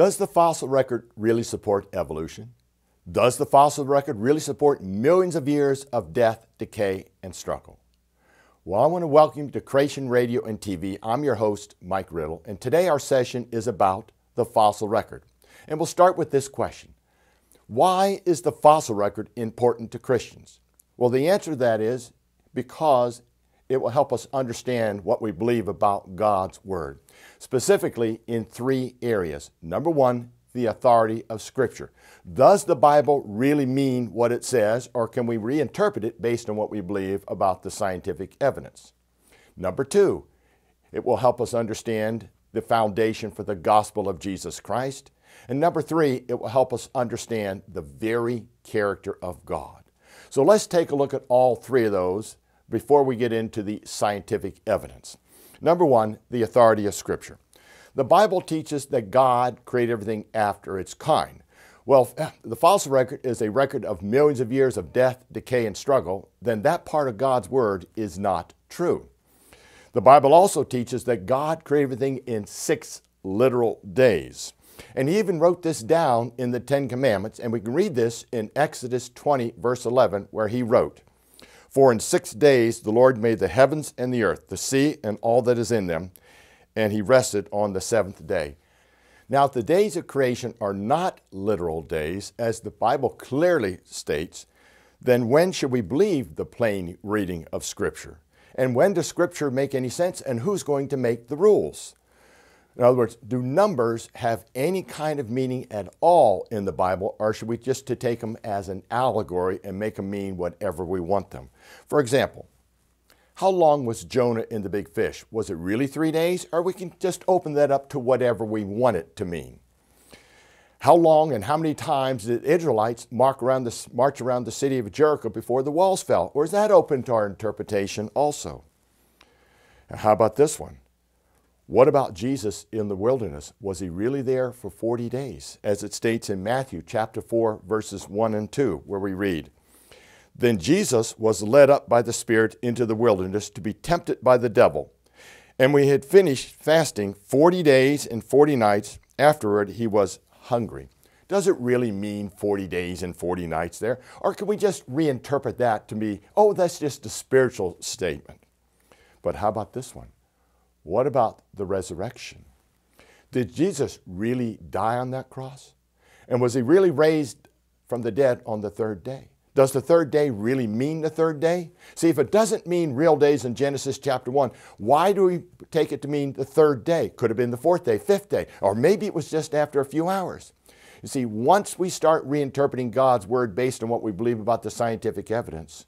Does the fossil record really support evolution? Does the fossil record really support millions of years of death, decay, and struggle? Well, I want to welcome you to Creation Radio and TV. I'm your host, Mike Riddle, and today our session is about the fossil record. And we'll start with this question Why is the fossil record important to Christians? Well, the answer to that is because it will help us understand what we believe about God's Word, specifically in three areas. Number one, the authority of Scripture. Does the Bible really mean what it says, or can we reinterpret it based on what we believe about the scientific evidence? Number two, it will help us understand the foundation for the gospel of Jesus Christ. And number three, it will help us understand the very character of God. So let's take a look at all three of those before we get into the scientific evidence. Number one, the authority of Scripture. The Bible teaches that God created everything after its kind. Well, eh, the fossil record is a record of millions of years of death, decay, and struggle, then that part of God's Word is not true. The Bible also teaches that God created everything in six literal days. And he even wrote this down in the Ten Commandments, and we can read this in Exodus 20, verse 11, where he wrote, for in six days the Lord made the heavens and the earth, the sea and all that is in them, and he rested on the seventh day. Now, if the days of creation are not literal days, as the Bible clearly states, then when should we believe the plain reading of Scripture? And when does Scripture make any sense? And who's going to make the rules? In other words, do numbers have any kind of meaning at all in the Bible, or should we just to take them as an allegory and make them mean whatever we want them? For example, how long was Jonah in the big fish? Was it really three days, or we can just open that up to whatever we want it to mean? How long and how many times did the Israelites around the, march around the city of Jericho before the walls fell? Or is that open to our interpretation also? How about this one? What about Jesus in the wilderness? Was he really there for 40 days? As it states in Matthew chapter 4, verses 1 and 2, where we read, Then Jesus was led up by the Spirit into the wilderness to be tempted by the devil. And we had finished fasting 40 days and 40 nights. Afterward, he was hungry. Does it really mean 40 days and 40 nights there? Or can we just reinterpret that to be, oh, that's just a spiritual statement? But how about this one? What about the resurrection? Did Jesus really die on that cross? And was he really raised from the dead on the third day? Does the third day really mean the third day? See, if it doesn't mean real days in Genesis chapter 1, why do we take it to mean the third day? Could have been the fourth day, fifth day, or maybe it was just after a few hours. You see, once we start reinterpreting God's word based on what we believe about the scientific evidence,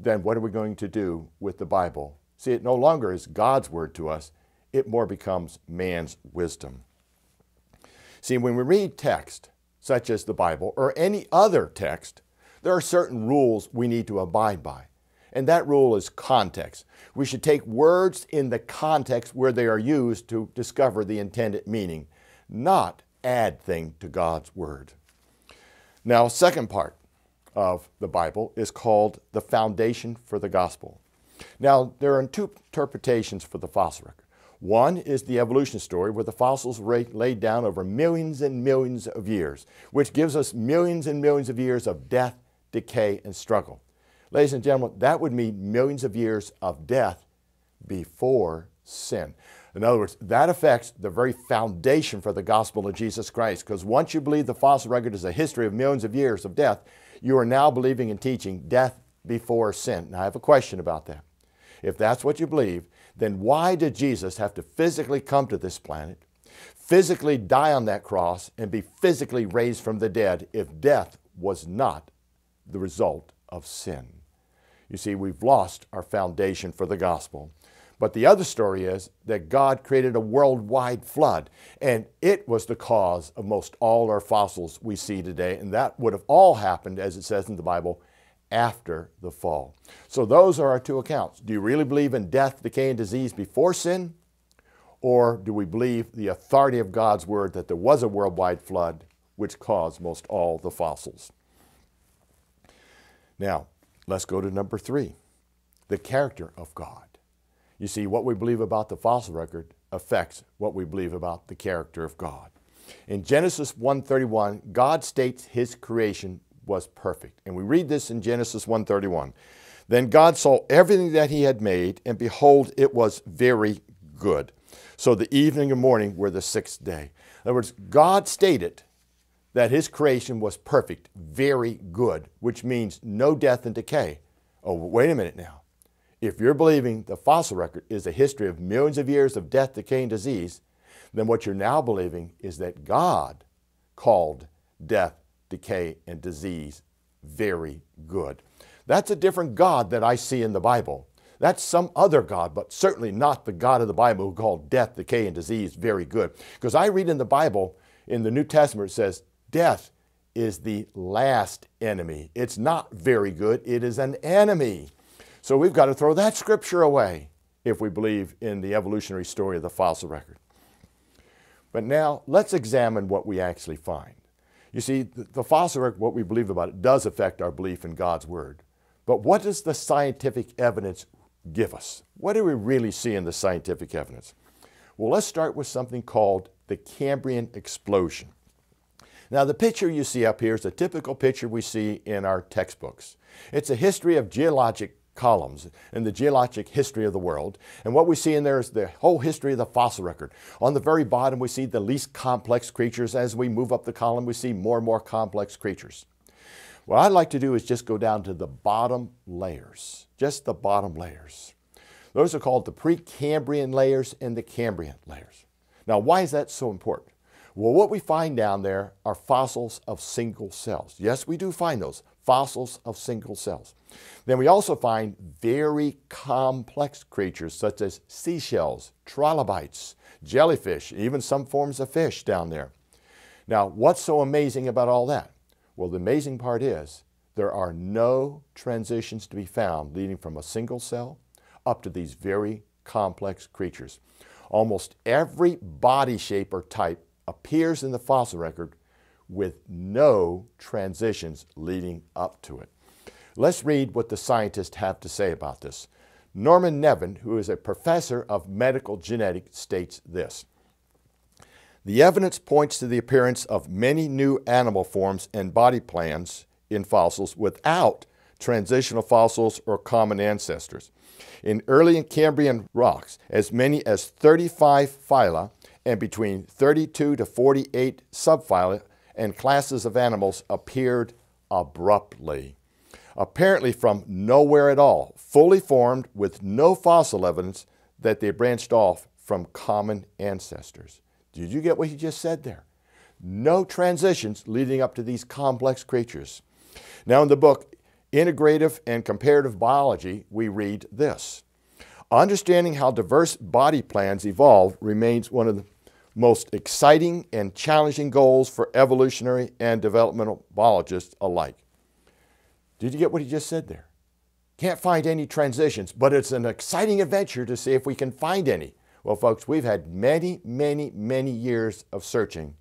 then what are we going to do with the Bible See, it no longer is God's word to us, it more becomes man's wisdom. See, when we read text, such as the Bible or any other text, there are certain rules we need to abide by. And that rule is context. We should take words in the context where they are used to discover the intended meaning, not add thing to God's word. Now, second part of the Bible is called the foundation for the gospel. Now, there are two interpretations for the fossil record. One is the evolution story where the fossils were laid down over millions and millions of years, which gives us millions and millions of years of death, decay, and struggle. Ladies and gentlemen, that would mean millions of years of death before sin. In other words, that affects the very foundation for the gospel of Jesus Christ, because once you believe the fossil record is a history of millions of years of death, you are now believing and teaching death before sin. Now, I have a question about that. If that's what you believe, then why did Jesus have to physically come to this planet, physically die on that cross, and be physically raised from the dead if death was not the result of sin? You see, we've lost our foundation for the gospel. But the other story is that God created a worldwide flood, and it was the cause of most all our fossils we see today. And that would have all happened, as it says in the Bible, after the fall. So those are our two accounts. Do you really believe in death, decay, and disease before sin? Or do we believe the authority of God's word that there was a worldwide flood which caused most all the fossils? Now, let's go to number three the character of God. You see, what we believe about the fossil record affects what we believe about the character of God. In Genesis 1:31, God states his creation was perfect. And we read this in Genesis 1:31. Then God saw everything that he had made, and behold, it was very good. So the evening and morning were the sixth day. In other words, God stated that his creation was perfect, very good, which means no death and decay. Oh, wait a minute now. If you're believing the fossil record is a history of millions of years of death, decay, and disease, then what you're now believing is that God called death, decay, and disease very good. That's a different God that I see in the Bible. That's some other God, but certainly not the God of the Bible who called death, decay, and disease very good. Because I read in the Bible, in the New Testament, it says, death is the last enemy. It's not very good, it is an enemy. So we've got to throw that scripture away if we believe in the evolutionary story of the fossil record. But now let's examine what we actually find. You see, the fossil record, what we believe about it, does affect our belief in God's Word. But what does the scientific evidence give us? What do we really see in the scientific evidence? Well, let's start with something called the Cambrian explosion. Now, the picture you see up here is a typical picture we see in our textbooks. It's a history of geologic columns in the geologic history of the world. And what we see in there is the whole history of the fossil record. On the very bottom, we see the least complex creatures. As we move up the column, we see more and more complex creatures. What I'd like to do is just go down to the bottom layers, just the bottom layers. Those are called the Precambrian layers and the Cambrian layers. Now, why is that so important? Well, what we find down there are fossils of single cells. Yes, we do find those, fossils of single cells. Then we also find very complex creatures such as seashells, trilobites, jellyfish, even some forms of fish down there. Now, what's so amazing about all that? Well, the amazing part is there are no transitions to be found leading from a single cell up to these very complex creatures. Almost every body shape or type appears in the fossil record with no transitions leading up to it. Let's read what the scientists have to say about this. Norman Nevin, who is a professor of medical genetics, states this. The evidence points to the appearance of many new animal forms and body plans in fossils without transitional fossils or common ancestors. In early Cambrian rocks, as many as 35 phyla and between 32 to 48 subphyla and classes of animals appeared abruptly, apparently from nowhere at all, fully formed with no fossil evidence that they branched off from common ancestors. Did you get what he just said there? No transitions leading up to these complex creatures. Now, in the book Integrative and Comparative Biology, we read this Understanding how diverse body plans evolve remains one of the most exciting and challenging goals for evolutionary and developmental biologists alike. Did you get what he just said there? Can't find any transitions, but it's an exciting adventure to see if we can find any. Well, folks, we've had many, many, many years of searching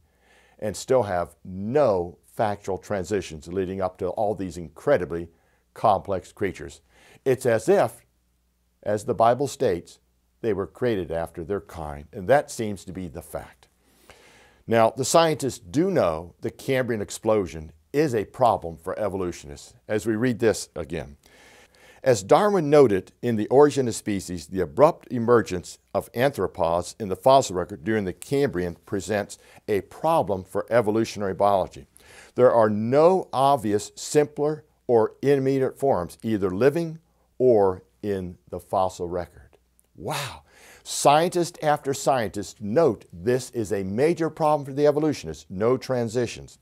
and still have no factual transitions leading up to all these incredibly complex creatures. It's as if, as the Bible states, they were created after their kind, and that seems to be the fact. Now, the scientists do know the Cambrian explosion is a problem for evolutionists, as we read this again. As Darwin noted in The Origin of Species, the abrupt emergence of arthropods in the fossil record during the Cambrian presents a problem for evolutionary biology. There are no obvious, simpler, or intermediate forms, either living or in the fossil record. Wow! Scientist after scientist note this is a major problem for the evolutionists, no transitions.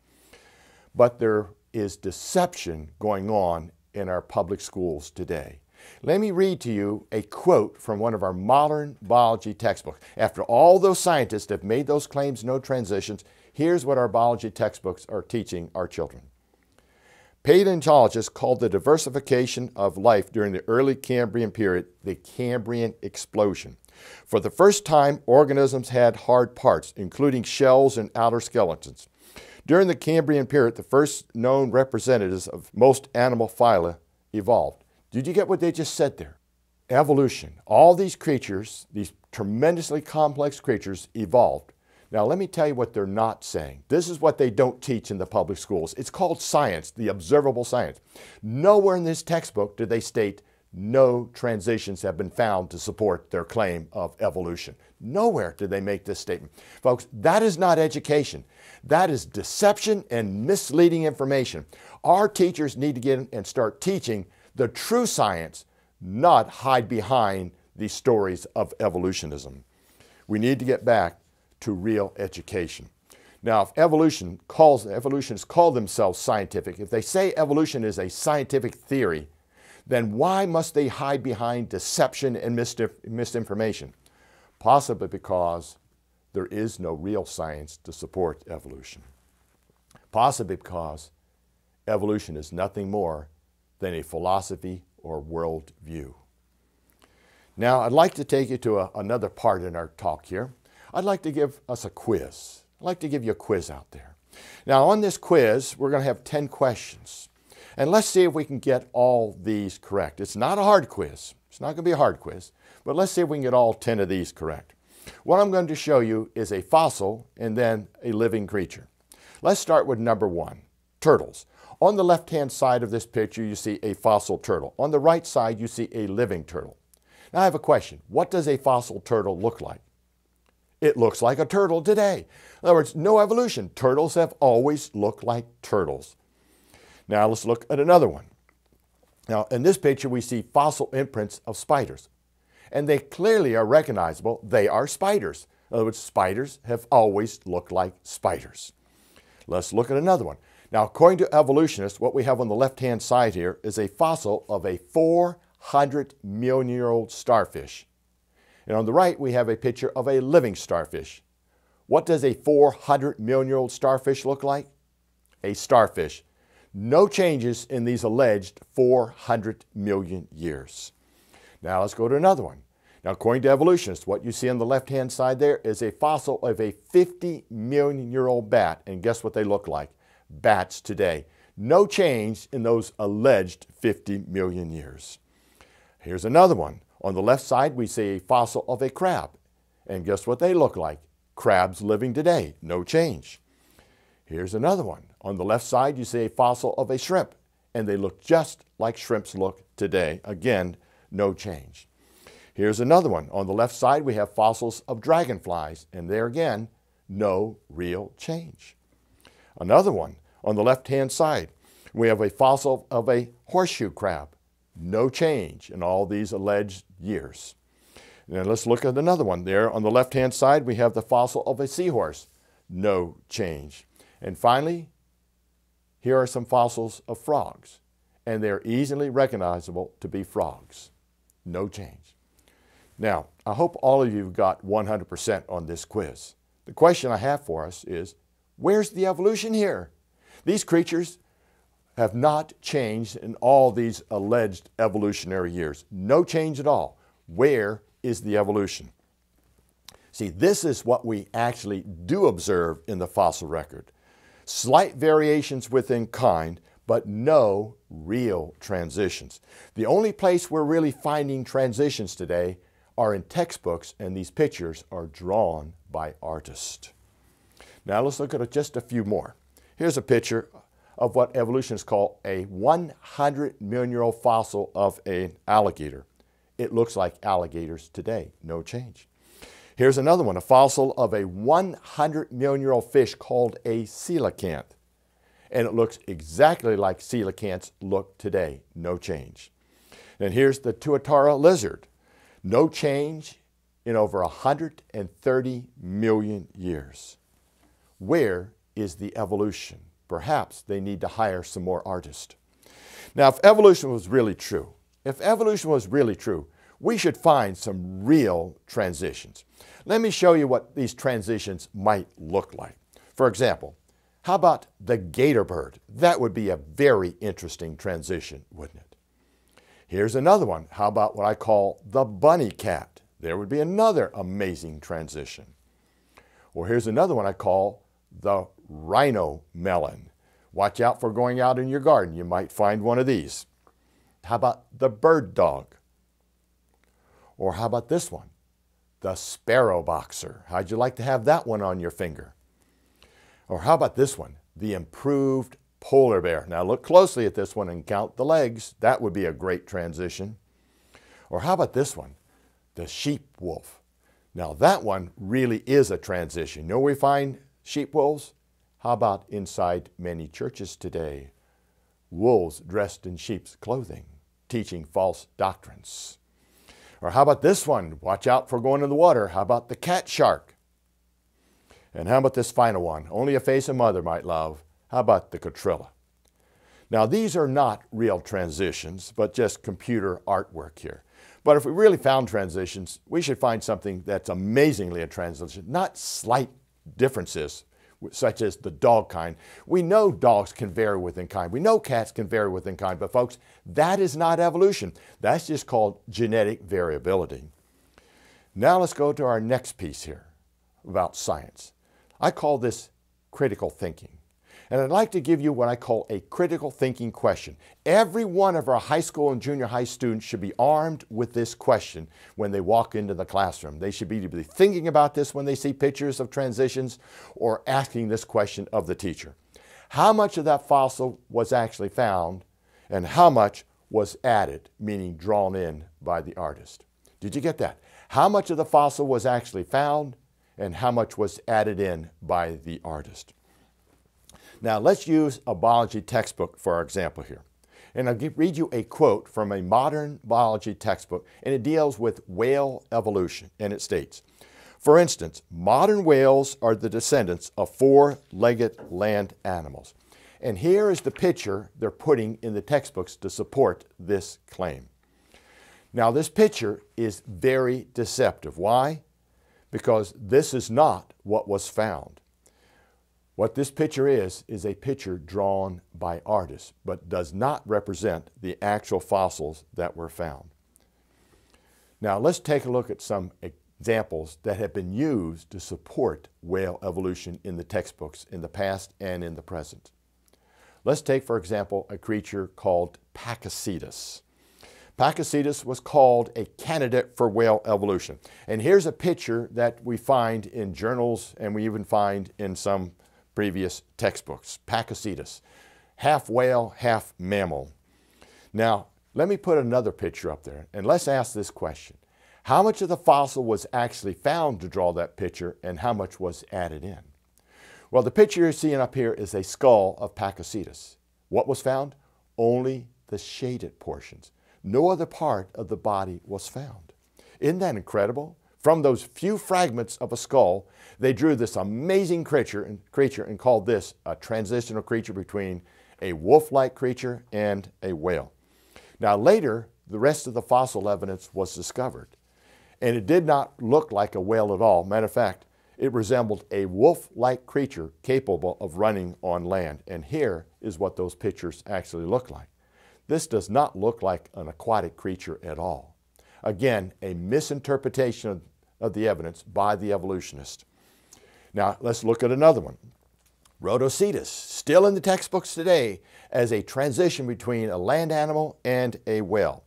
But there is deception going on in our public schools today. Let me read to you a quote from one of our modern biology textbooks. After all those scientists have made those claims, no transitions, here's what our biology textbooks are teaching our children. Paleontologists called the diversification of life during the early Cambrian period the Cambrian explosion. For the first time, organisms had hard parts, including shells and outer skeletons. During the Cambrian period, the first known representatives of most animal phyla evolved. Did you get what they just said there? Evolution. All these creatures, these tremendously complex creatures, evolved. Now, let me tell you what they're not saying. This is what they don't teach in the public schools. It's called science, the observable science. Nowhere in this textbook do they state no transitions have been found to support their claim of evolution. Nowhere do they make this statement. Folks, that is not education. That is deception and misleading information. Our teachers need to get in and start teaching the true science, not hide behind these stories of evolutionism. We need to get back to real education. Now, if evolution calls, evolutionists call themselves scientific, if they say evolution is a scientific theory, then why must they hide behind deception and misinformation? Possibly because there is no real science to support evolution. Possibly because evolution is nothing more than a philosophy or worldview. Now, I'd like to take you to a, another part in our talk here. I'd like to give us a quiz. I'd like to give you a quiz out there. Now, on this quiz, we're going to have 10 questions. And let's see if we can get all these correct. It's not a hard quiz. It's not going to be a hard quiz, but let's see if we can get all 10 of these correct. What I'm going to show you is a fossil and then a living creature. Let's start with number one, turtles. On the left-hand side of this picture, you see a fossil turtle. On the right side, you see a living turtle. Now I have a question. What does a fossil turtle look like? It looks like a turtle today. In other words, no evolution. Turtles have always looked like turtles. Now let's look at another one. Now in this picture we see fossil imprints of spiders. And they clearly are recognizable. They are spiders. In other words, spiders have always looked like spiders. Let's look at another one. Now, according to evolutionists, what we have on the left-hand side here is a fossil of a 400 million year old starfish. And on the right, we have a picture of a living starfish. What does a 400 million year old starfish look like? A starfish. No changes in these alleged 400 million years. Now let's go to another one. Now, according to evolutionists, what you see on the left-hand side there is a fossil of a 50 million year old bat. And guess what they look like? Bats today. No change in those alleged 50 million years. Here's another one. On the left side, we see a fossil of a crab. And guess what they look like? Crabs living today, no change. Here's another one. On the left side, you see a fossil of a shrimp, and they look just like shrimps look today. Again, no change. Here's another one. On the left side, we have fossils of dragonflies, and there again, no real change. Another one. On the left-hand side, we have a fossil of a horseshoe crab. No change in all these alleged years. Now let's look at another one. There on the left-hand side, we have the fossil of a seahorse. No change. And finally, here are some fossils of frogs, and they're easily recognizable to be frogs. No change. Now, I hope all of you got 100% on this quiz. The question I have for us is, where's the evolution here? These creatures have not changed in all these alleged evolutionary years. No change at all. Where is the evolution? See, this is what we actually do observe in the fossil record. Slight variations within kind, but no real transitions. The only place we're really finding transitions today are in textbooks, and these pictures are drawn by artists. Now let's look at just a few more. Here's a picture of what evolutionists call a 100 million year old fossil of an alligator. It looks like alligators today, no change. Here's another one, a fossil of a 100 million year old fish called a coelacanth. And it looks exactly like coelacanths look today, no change. And here's the Tuatara lizard. No change in over 130 million years. Where is the evolution? Perhaps they need to hire some more artists. Now, if evolution was really true, if evolution was really true, we should find some real transitions. Let me show you what these transitions might look like. For example, how about the gator bird? That would be a very interesting transition, wouldn't it? Here's another one. How about what I call the bunny cat? There would be another amazing transition. Or here's another one I call the rhino melon. Watch out for going out in your garden. You might find one of these. How about the bird dog? Or how about this one? the sparrow boxer. How'd you like to have that one on your finger? Or how about this one? The improved polar bear. Now look closely at this one and count the legs. That would be a great transition. Or how about this one? The sheep wolf. Now that one really is a transition. You know where we find sheep wolves? How about inside many churches today? Wolves dressed in sheep's clothing, teaching false doctrines. Or how about this one? Watch out for going in the water. How about the cat shark? And how about this final one? Only a face a mother might love. How about the Cotrilla? Now, these are not real transitions, but just computer artwork here. But if we really found transitions, we should find something that's amazingly a transition, not slight differences, such as the dog kind. We know dogs can vary within kind. We know cats can vary within kind, but folks, that is not evolution. That's just called genetic variability. Now let's go to our next piece here about science. I call this critical thinking. And I'd like to give you what I call a critical thinking question. Every one of our high school and junior high students should be armed with this question when they walk into the classroom. They should be thinking about this when they see pictures of transitions or asking this question of the teacher. How much of that fossil was actually found and how much was added, meaning drawn in by the artist? Did you get that? How much of the fossil was actually found and how much was added in by the artist? Now let's use a biology textbook for our example here. And I'll give, read you a quote from a modern biology textbook, and it deals with whale evolution. And it states, for instance, modern whales are the descendants of four-legged land animals. And here is the picture they're putting in the textbooks to support this claim. Now, this picture is very deceptive. Why? Because this is not what was found. What this picture is, is a picture drawn by artists, but does not represent the actual fossils that were found. Now let's take a look at some examples that have been used to support whale evolution in the textbooks in the past and in the present. Let's take, for example, a creature called Pakicetus. Pakicetus was called a candidate for whale evolution. And here's a picture that we find in journals and we even find in some previous textbooks. Pakicetus, half whale, half mammal. Now, let me put another picture up there and let's ask this question. How much of the fossil was actually found to draw that picture and how much was added in? Well, the picture you're seeing up here is a skull of Pakicetus. What was found? Only the shaded portions. No other part of the body was found. Isn't that incredible? From those few fragments of a skull, they drew this amazing creature and, creature and called this a transitional creature between a wolf-like creature and a whale. Now later, the rest of the fossil evidence was discovered, and it did not look like a whale at all. Matter of fact, it resembled a wolf-like creature capable of running on land. And here is what those pictures actually look like. This does not look like an aquatic creature at all. Again, a misinterpretation of, of the evidence by the evolutionist. Now, let's look at another one. Rodhocetus, still in the textbooks today as a transition between a land animal and a whale.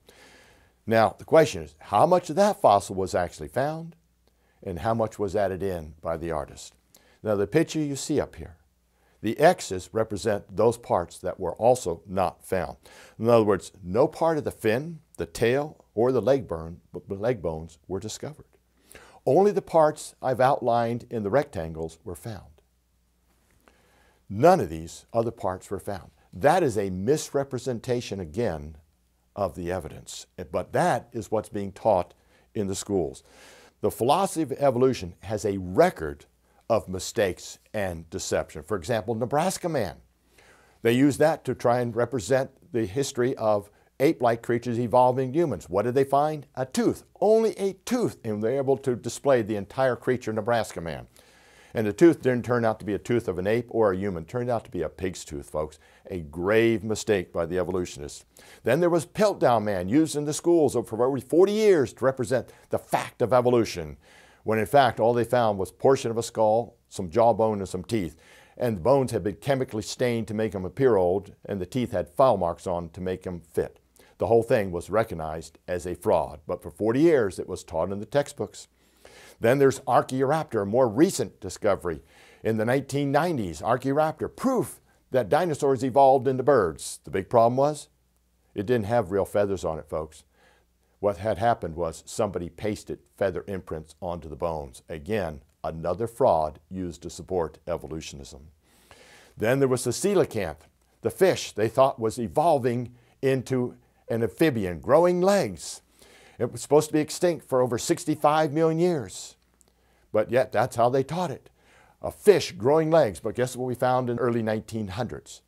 Now, the question is, how much of that fossil was actually found and how much was added in by the artist? Now, the picture you see up here, the X's represent those parts that were also not found. In other words, no part of the fin, the tail, or the leg, burn, leg bones were discovered. Only the parts I've outlined in the rectangles were found. None of these other parts were found. That is a misrepresentation again of the evidence, but that is what's being taught in the schools. The philosophy of evolution has a record of mistakes and deception. For example, Nebraska Man. They use that to try and represent the history of ape-like creatures evolving humans. What did they find? A tooth, only a tooth, and they're able to display the entire creature Nebraska man. And the tooth didn't turn out to be a tooth of an ape or a human. It turned out to be a pig's tooth, folks. A grave mistake by the evolutionists. Then there was Piltdown Man, used in the schools for over 40 years to represent the fact of evolution, when in fact all they found was portion of a skull, some jawbone, and some teeth and the bones had been chemically stained to make them appear old, and the teeth had file marks on to make them fit the whole thing was recognized as a fraud. But for 40 years, it was taught in the textbooks. Then there's Archaeoraptor, a more recent discovery in the 1990s. Archaeoraptor, proof that dinosaurs evolved into birds. The big problem was it didn't have real feathers on it, folks. What had happened was somebody pasted feather imprints onto the bones. Again, another fraud used to support evolutionism. Then there was the coelacanth, the fish they thought was evolving into an amphibian, growing legs. It was supposed to be extinct for over 65 million years. But yet, that's how they taught it. A fish growing legs. But guess what we found in early 1900s?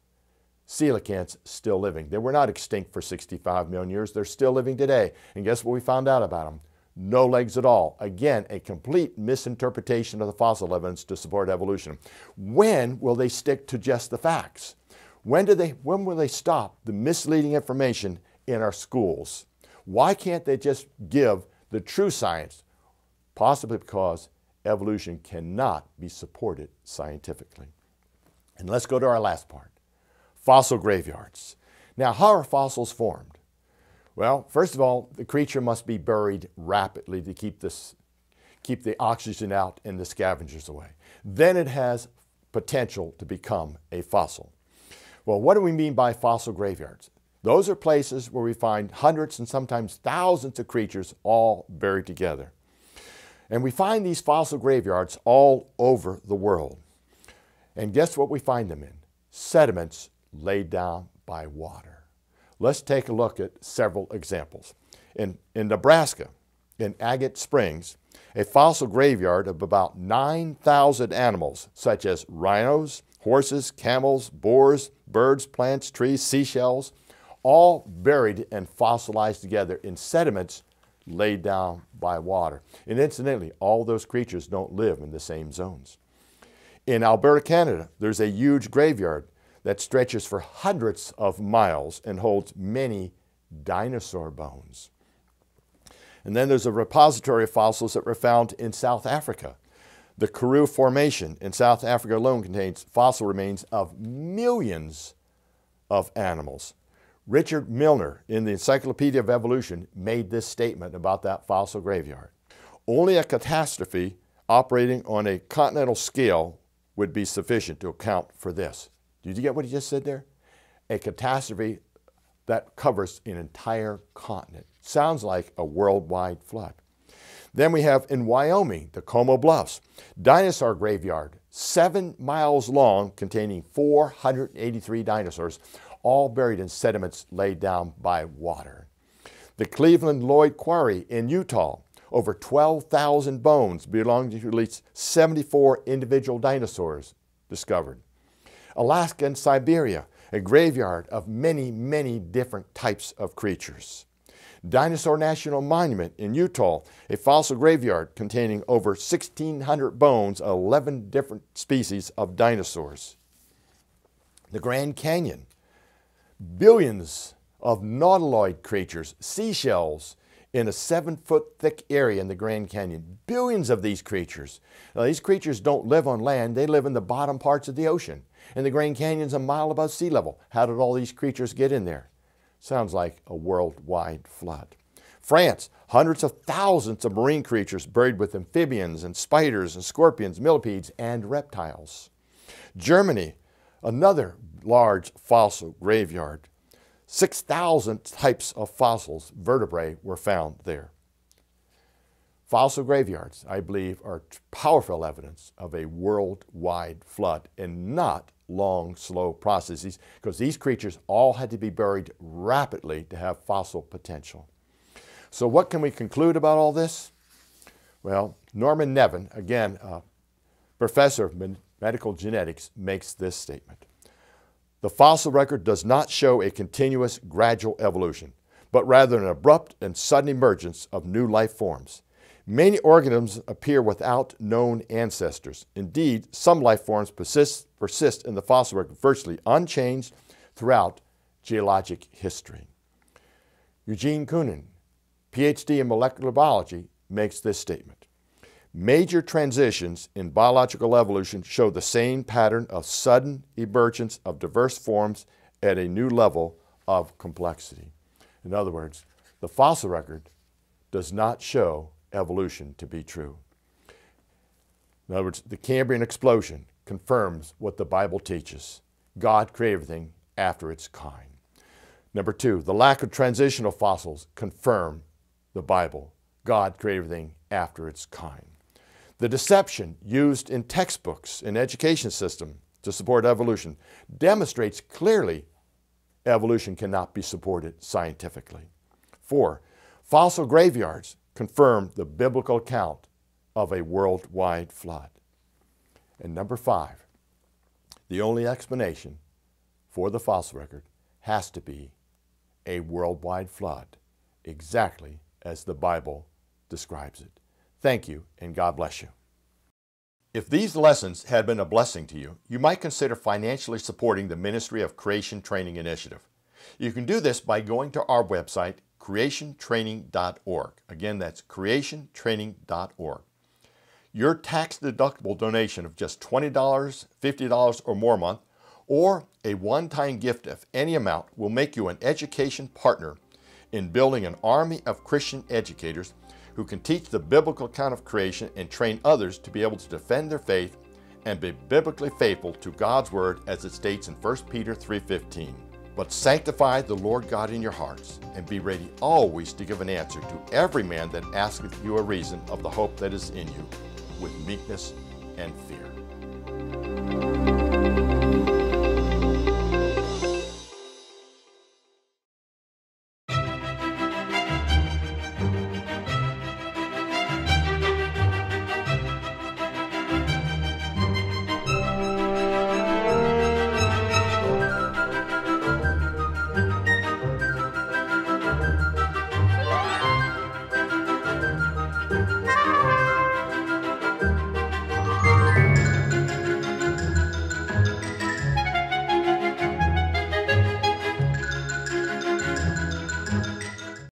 Coelacanths still living. They were not extinct for 65 million years. They're still living today. And guess what we found out about them? No legs at all. Again, a complete misinterpretation of the fossil evidence to support evolution. When will they stick to just the facts? When, do they, when will they stop the misleading information in our schools? Why can't they just give the true science? Possibly because evolution cannot be supported scientifically. And let's go to our last part fossil graveyards. Now, how are fossils formed? Well, first of all, the creature must be buried rapidly to keep, this, keep the oxygen out and the scavengers away. Then it has potential to become a fossil. Well, what do we mean by fossil graveyards? Those are places where we find hundreds and sometimes thousands of creatures all buried together. And we find these fossil graveyards all over the world. And guess what we find them in? Sediments laid down by water. Let's take a look at several examples. In, in Nebraska, in Agate Springs, a fossil graveyard of about 9,000 animals, such as rhinos, horses, camels, boars, birds, plants, trees, seashells, all buried and fossilized together in sediments laid down by water. And incidentally, all those creatures don't live in the same zones. In Alberta, Canada, there's a huge graveyard that stretches for hundreds of miles and holds many dinosaur bones. And then there's a repository of fossils that were found in South Africa. The Karoo Formation in South Africa alone contains fossil remains of millions of animals. Richard Milner in the Encyclopedia of Evolution made this statement about that fossil graveyard. Only a catastrophe operating on a continental scale would be sufficient to account for this. Did you get what he just said there? A catastrophe that covers an entire continent. Sounds like a worldwide flood. Then we have in Wyoming, the Como Bluffs, dinosaur graveyard, seven miles long, containing 483 dinosaurs, all buried in sediments laid down by water. The Cleveland Lloyd Quarry in Utah, over 12,000 bones belonging to at least 74 individual dinosaurs discovered. Alaska and Siberia, a graveyard of many, many different types of creatures. Dinosaur National Monument in Utah, a fossil graveyard containing over 1,600 bones of 11 different species of dinosaurs. The Grand Canyon, billions of nautiloid creatures, seashells, in a seven foot thick area in the Grand Canyon. Billions of these creatures. Now, these creatures don't live on land, they live in the bottom parts of the ocean. And the Grand Canyon's a mile above sea level. How did all these creatures get in there? Sounds like a worldwide flood. France, hundreds of thousands of marine creatures buried with amphibians and spiders and scorpions, millipedes, and reptiles. Germany, another large fossil graveyard. 6,000 types of fossils, vertebrae, were found there. Fossil graveyards, I believe, are powerful evidence of a worldwide flood and not long, slow processes because these creatures all had to be buried rapidly to have fossil potential. So what can we conclude about all this? Well, Norman Nevin, again, a professor of medical genetics, makes this statement. The fossil record does not show a continuous, gradual evolution, but rather an abrupt and sudden emergence of new life forms. Many organisms appear without known ancestors. Indeed, some life forms persist, persist in the fossil record virtually unchanged throughout geologic history. Eugene Koonin, PhD in molecular biology, makes this statement. Major transitions in biological evolution show the same pattern of sudden emergence of diverse forms at a new level of complexity. In other words, the fossil record does not show evolution to be true. In other words, the Cambrian explosion confirms what the Bible teaches. God created everything after its kind. Number two, the lack of transitional fossils confirm the Bible. God created everything after its kind. The deception used in textbooks in education system to support evolution demonstrates clearly evolution cannot be supported scientifically. Four, fossil graveyards confirm the biblical account of a worldwide flood. And number five, the only explanation for the fossil record has to be a worldwide flood, exactly as the Bible describes it. Thank you, and God bless you. If these lessons had been a blessing to you, you might consider financially supporting the Ministry of Creation Training Initiative. You can do this by going to our website, creationtraining.org. Again, that's creationtraining.org. Your tax deductible donation of just $20, $50, or more a month, or a one time gift of any amount, will make you an education partner in building an army of Christian educators who can teach the biblical account of creation and train others to be able to defend their faith and be biblically faithful to God's word as it states in 1 Peter 3:15. But sanctify the Lord God in your hearts and be ready always to give an answer to every man that asketh you a reason of the hope that is in you with meekness and fear.